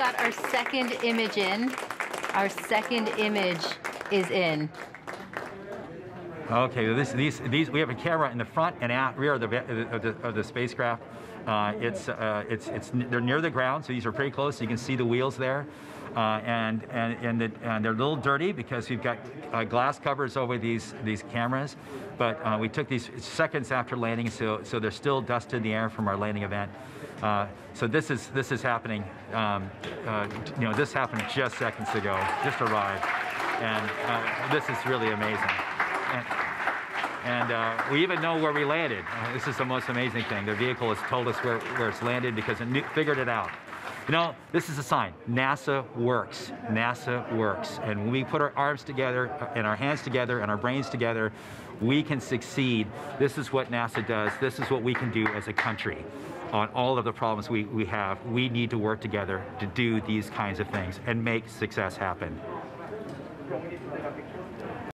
got our second image in. Our second image is in. Okay, this, these, these, we have a camera in the front and out, rear of the, of the, of the spacecraft. Uh, it's, uh, it's, it's, they're near the ground, so these are pretty close. You can see the wheels there. Uh, and, and, and, the, and, they're a little dirty because we've got uh, glass covers over these, these cameras. But uh, we took these seconds after landing, so, so they're still dust in the air from our landing event. Uh, so this is, this is happening, um, you know, this happened just seconds ago, just arrived. And this is really amazing. And, uh, we even know where we landed. Uh, this is the most amazing thing. The vehicle has told us where, where it's landed because it knew, figured it out. You know, this is a sign. NASA works. NASA works. And when we put our arms together uh, and our hands together and our brains together, we can succeed. This is what NASA does. This is what we can do as a country on all of the problems we, we have. We need to work together to do these kinds of things and make success happen.